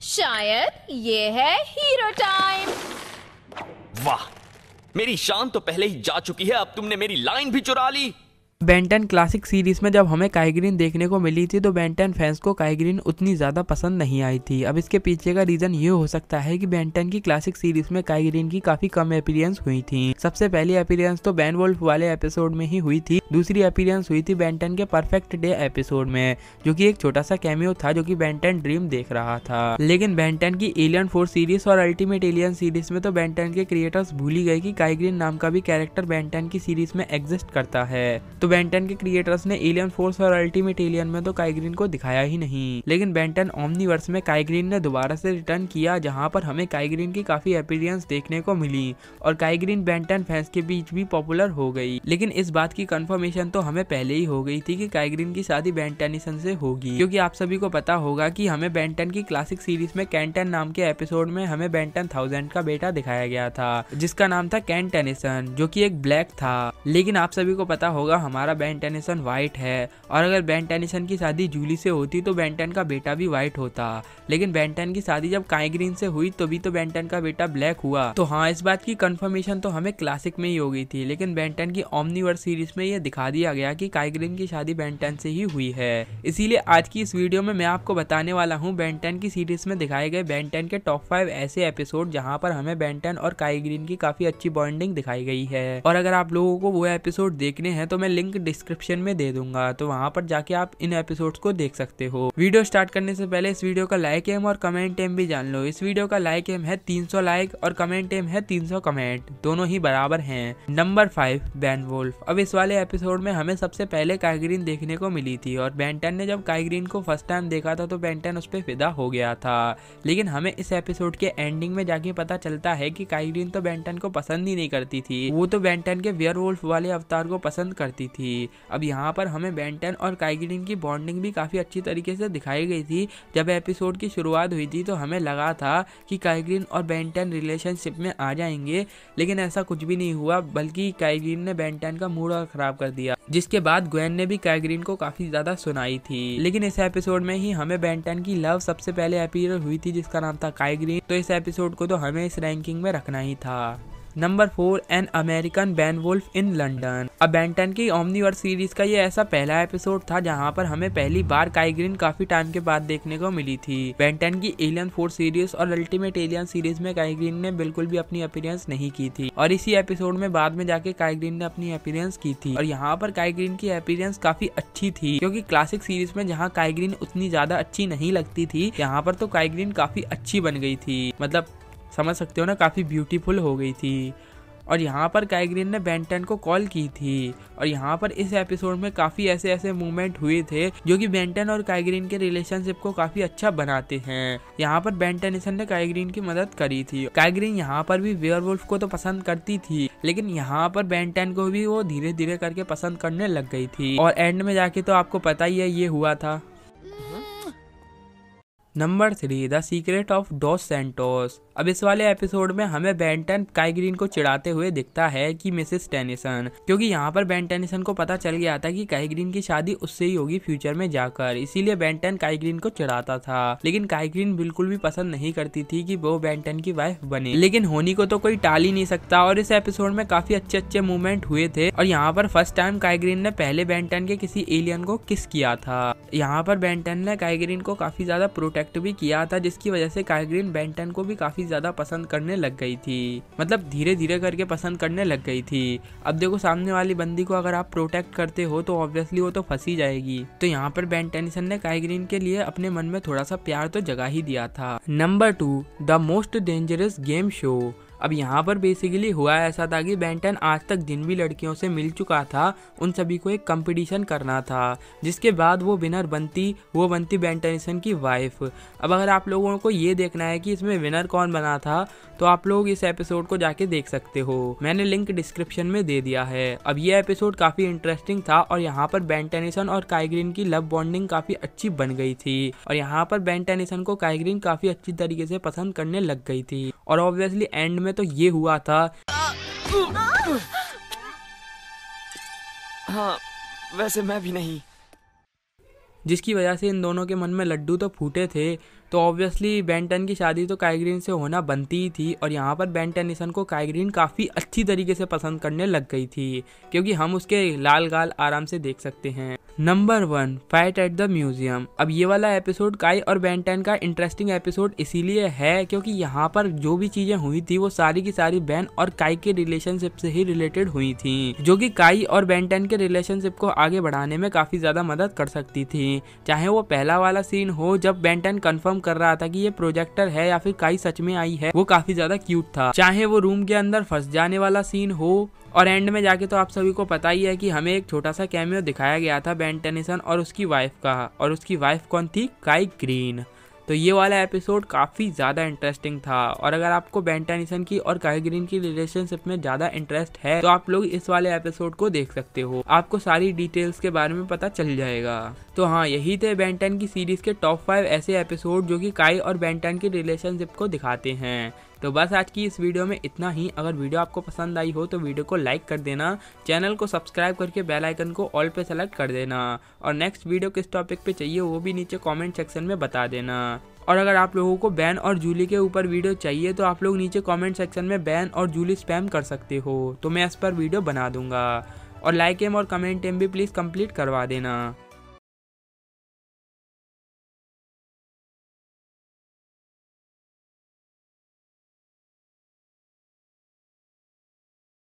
शायद ये है हीरो टाइम। वाह, मेरी शान तो पहले ही जा चुकी है, अब तुमने मेरी लाइन भी चुरा ली। बेंटन क्लासिक सीरीज़ में जब हमें काइग्रीन देखने को मिली थी तो बेंटन फैंस को काइग्रीन उतनी ज़्यादा पसंद नहीं आई थी। अब इसके पीछे का रीज़न ये हो सकता है कि बेंटन की क्लासिक सीरीज़ में काइग्रीन की काफ़ी कम अपीरियंस हुई थी। सबसे पहली अपीरियंस तो बैन वोल्फ वाले एपिसोड में ही हुई थी। दूसरी अपीरियंस हुई थी बेंटन के परफेक्ट डे एपिसोड में, जो की एक छोटा सा कैमियो था, जो की बेंटन ड्रीम देख रहा था। लेकिन बेंटन की एलियन फोर सीरीज़ और अल्टीमेट एलियन सीरीज़ में तो बेंटन के क्रिएटर्स भूल गए की काइग्रीन नाम का भी कैरेक्टर बेंटन की सीरीज़ में एग्जिस्ट करता है। तो बेंटन के क्रिएटर्स ने एलियन फोर्स और अल्टीमेट एलियन में तो काइग्रीन को दिखाया ही नहीं। लेकिन बेंटन ओमनीवर्स में काइग्रीन ने दोबारा से रिटर्न किया, जहाँ पर हमें काइग्रीन की काफ़ी अपीरियंस देखने को मिली, और काइग्रीन बेंटन फैंस के बीच भी पॉपुलर हो गई। लेकिन इस बात की कंफर्मेशन तो हमें पहले ही हो गई थी कि काइग्रीन की शादी बेंटनिसन से होगी। क्योंकि आप सभी को पता होगा कि हमें बेंटन की क्लासिक सीरीज़ में कैंटन नाम के एपिसोड में हमें बेंटन थाउज़ेंड का बेटा दिखाया गया था, जिसका नाम था कैंट टेनिसन जो कि एक ब्लैक था। लेकिन आप सभी को पता होगा, हमारा बेन टेनिसन वाइट है और अगर बेन टेनिसन की शादी जूली से होती तो बेंटन का बेटा भी वाइट होता लेकिन बेंटन की शादी जब काइग्रीन से हुई तो भी तो बेंटन का बेटा ब्लैक हुआ तो हाँ इस बात की कंफर्मेशन तो हमें क्लासिक में ही हो गई थी लेकिन बेंटन की ओमनीवर्स सीरीज़ में ये दिखा दिया गया कि काइग्रीन की शादी बेंटन से ही हुई है इसीलिए आज की इस वीडियो में मैं आपको बताने वाला हूँ बेंटन की सीरीज़ में दिखाए गए बेंटन के टॉप फाइव ऐसे एपिसोड जहाँ पर हमें बेंटन और काइग्रीन की काफ़ी अच्छी बॉन्डिंग दिखाई गई है और अगर आप लोगों को वो एपिसोड देखने हैं तो मैं लिंक डिस्क्रिप्शन में दे दूँगा तो वहाँ पर जाके आप इन एपिसोड्स को देख सकते हो। वीडियो स्टार्ट करने से पहले इस वीडियो का लाइक एम और कमेंट एम भी जान लो। इस वीडियो का लाइक एम है 300 लाइक और कमेंट एम है 300 कमेंट दोनों ही बराबर हैं। नंबर फाइव बैन वोल्फ अब इस वाले एपिसोड में हमें सबसे पहले काइग्रीन देखने को मिली थी और बेंटन ने जब काइग्रीन को फ़र्स्ट टाइम देखा था तो बेंटन उस पर फिदा हो गया था। लेकिन हमें इस एपिसोड के एंडिंग में जाके पता चलता है कि काइग्रीन तो बेंटन को पसंद ही नहीं करती थी। वो तो बेंटन के वेयर वाले अवतार को पसंद करती थी। अब यहाँ पर हमें बेंटन और काइग्रीन की बॉन्डिंग भी काफ़ी अच्छी तरीके से दिखाई गई थी। जब एपिसोड की शुरुआत हुई थी तो हमें लगा था कि काइग्रीन और बेंटन रिलेशनशिप में आ जाएँगे, लेकिन ऐसा कुछ भी नहीं हुआ, बल्कि काइग्रीन ने बेंटन का मूड और खराब कर दिया, जिसके बाद ग्वेन ने भी काइग्रीन को काफ़ी ज़्यादा सुनाई थी। लेकिन इस एपिसोड में ही हमें बेंटन की लव सबसे पहले अपीयर हुई थी, जिसका नाम था काइग्रीन तो इस एपिसोड को तो हमें इस रैंकिंग में रखना ही था। Number four, an American werewolf in London. अब बेंटन की ओमनीवर्स सीरीज़ का ये ऐसा पहला एपिसोड था जहाँ पर हमें पहली बार काइग्रीन काफ़ी टाइम के बाद देखने को मिली थी। बेंटन की एलियन फोर सीरीज़ और अल्टीमेट एलियन सीरीज़ में काइग्रीन ने बिल्कुल भी अपनी अपीयरेंस नहीं की थी। और इसी एपिसोड में बाद में जाके काइग्रीन ने अपनी अपीयरेंस की थी। और यहाँ पर काइग्रीन की अपीयरेंस काफ़ी अच्छी थी, क्योंकि क्लासिक सीरीज़ में जहाँ काइग्रीन उतनी ज़्यादा अच्छी नहीं लगती थी, यहाँ पर तो काइग्रीन काफ़ी अच्छी बन गई थी। मतलब समझ सकते हो ना, काफ़ी ब्यूटीफुल हो गई थी। और यहाँ पर काइग्रीन ने बेंटन को कॉल की थी। और यहाँ पर इस एपिसोड में काफ़ी ऐसे ऐसे मूवमेंट हुए थे, जो कि बेंटन और काइग्रीन के रिलेशनशिप को काफ़ी अच्छा बनाते हैं। यहाँ पर बेंटनिसन ने काइग्रीन की मदद करी थी। काइग्रीन यहाँ पर भी वेयरवुल्फ को तो पसंद करती थी, लेकिन यहाँ पर बेंटन को भी वो धीरे धीरे करके पसंद करने लग गई थी। और एंड में जाके तो आपको पता ही है, ये हुआ था। Number three, the secret of Dos Santos. अब इस वाले एपिसोड में हमें बेंटन काइग्रीन को चिढ़ाते हुए दिखता है कि मिसेस टेनिसन, क्योंकि यहाँ पर बेन टेनिसन को पता चल गया था कि काइग्रीन की शादी उससे ही होगी फ्यूचर में जाकर, इसीलिए बेंटन काइग्रीन को चिढ़ाता था। लेकिन काइग्रीन बिल्कुल भी पसंद नहीं करती थी कि वो बेंटन की वाइफ बने। लेकिन होनी को तो कोई टाल ही नहीं सकता, और इस एपिसोड में काफ़ी अच्छे अच्छे मूवमेंट हुए थे, और यहाँ पर फ़र्स्ट टाइम काइग्रीन ने पहले बेंटन के किसी एलियन को किस किया था। यहाँ पर बेंटन ने काइग्रीन को काफ़ी ज़्यादा प्रोटेक्ट भी किया था, जिसकी वजह से कायग्रीन बेंटन को भी काफ़ी ज़्यादा पसंद करने लग गई थी। मतलब धीरे धीरे करके पसंद करने लग गई थी। अब देखो, सामने वाली बंदी को अगर आप प्रोटेक्ट करते हो तो ऑब्वियसली वो तो फंसी जाएगी। तो यहाँ पर बेन टेनिसन ने कायग्रीन के लिए अपने मन में थोड़ा सा प्यार तो जगा ही दिया था। Number two the most dangerous game show अब यहाँ पर बेसिकली हुआ ऐसा था कि बेंटन आज तक जिन भी लड़कियों से मिल चुका था, उन सभी को एक कंपटीशन करना था, जिसके बाद वो विनर बनती, वो बनती बेंटनिसन की वाइफ अब अगर आप लोगों को ये देखना है कि इसमें विनर कौन बना था तो आप लोग इस एपिसोड को जाके देख सकते हो। मैंने लिंक डिस्क्रिप्शन में दे दिया है। अब ये एपिसोड काफ़ी इंटरेस्टिंग था और यहाँ पर बेंटेनिसन और काइग्रीन की लव बॉन्डिंग काफ़ी अच्छी बन गई थी। और यहाँ पर बेंटेनिसन को काइग्रीन काफ़ी अच्छी तरीके से पसंद करने लग गई थी। और ऑब्वियसली एंड में तो ये हुआ था। हाँ वैसे मैं भी नहीं। जिसकी वजह से इन दोनों के मन में लड्डू तो फूटे थे तो ऑब्वियसली बेंटन की शादी तो काइग्रीन से होना बनती ही थी और यहाँ पर बेंटन निशन को काइग्रीन काफ़ी अच्छी तरीके से पसंद करने लग गई थी क्योंकि हम उसके लाल गाल आराम से देख सकते हैं। Number one, fight at the museum. अब ये वाला एपिसोड काई और बेंटन का इंटरेस्टिंग एपिसोड इसीलिए है क्योंकि यहाँ पर जो भी चीज़ें हुई थी, वो सारी की सारी बैन और काई के रिलेशनशिप से ही रिलेटेड हुई थी, जो कि काई और बेंटन के रिलेशनशिप को आगे बढ़ाने में काफ़ी ज़्यादा मदद कर सकती थी। चाहे वो पहला वाला सीन हो, जब बेंटन कंफर्म कर रहा था कि ये प्रोजेक्टर है या फिर काई सच में आई है, वो काफ़ी ज़्यादा क्यूट था। चाहे वो रूम के अंदर फंस जाने वाला सीन हो और एंड में जाके तो आप सभी को पता ही है कि हमें एक छोटा सा कैमियो दिखाया गया था बैन टेनिसन और उसकी वाइफ का, और उसकी वाइफ कौन थी? काई ग्रीन तो ये वाला एपिसोड काफ़ी ज़्यादा इंटरेस्टिंग था, और अगर आपको बैन टेनिसन की और काई ग्रीन की रिलेशनशिप में ज़्यादा इंटरेस्ट है तो आप लोग इस वाले एपिसोड को देख सकते हो। आपको सारी डिटेल्स के बारे में पता चल जाएगा। तो हाँ यही थे बेंटन की सीरीज़ के टॉप फाइव ऐसे एपिसोड जो कि काई और बेंटन की रिलेशनशिप को दिखाते हैं। तो बस आज की इस वीडियो में इतना ही। अगर वीडियो आपको पसंद आई हो तो वीडियो को लाइक कर देना, चैनल को सब्सक्राइब करके बेल आइकन को ऑल पे सेलेक्ट कर देना, और नेक्स्ट वीडियो किस टॉपिक पे चाहिए वो भी नीचे कमेंट सेक्शन में बता देना। और अगर आप लोगों को बैन और जूली के ऊपर वीडियो चाहिए तो आप लोग नीचे कमेंट सेक्शन में बैन और जूली स्पैम कर सकते हो। तो मैं इस पर वीडियो बना दूँगा। और लाइक एम और कमेंट एम भी प्लीज़ कंप्लीट करवा देना।